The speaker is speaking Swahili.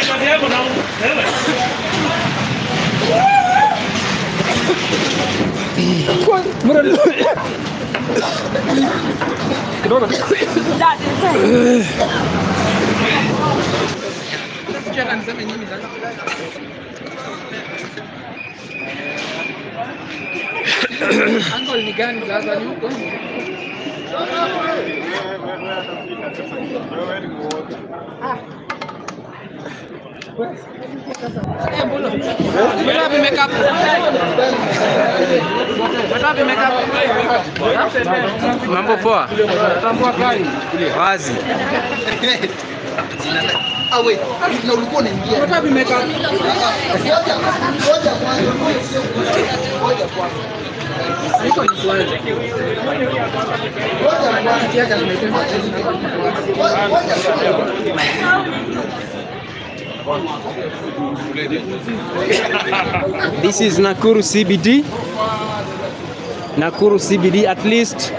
ni. Tambua kali. Wazi. Ah, tunaitenda. Ngoja kwanza. This is Nakuru CBD. Nakuru CBD at least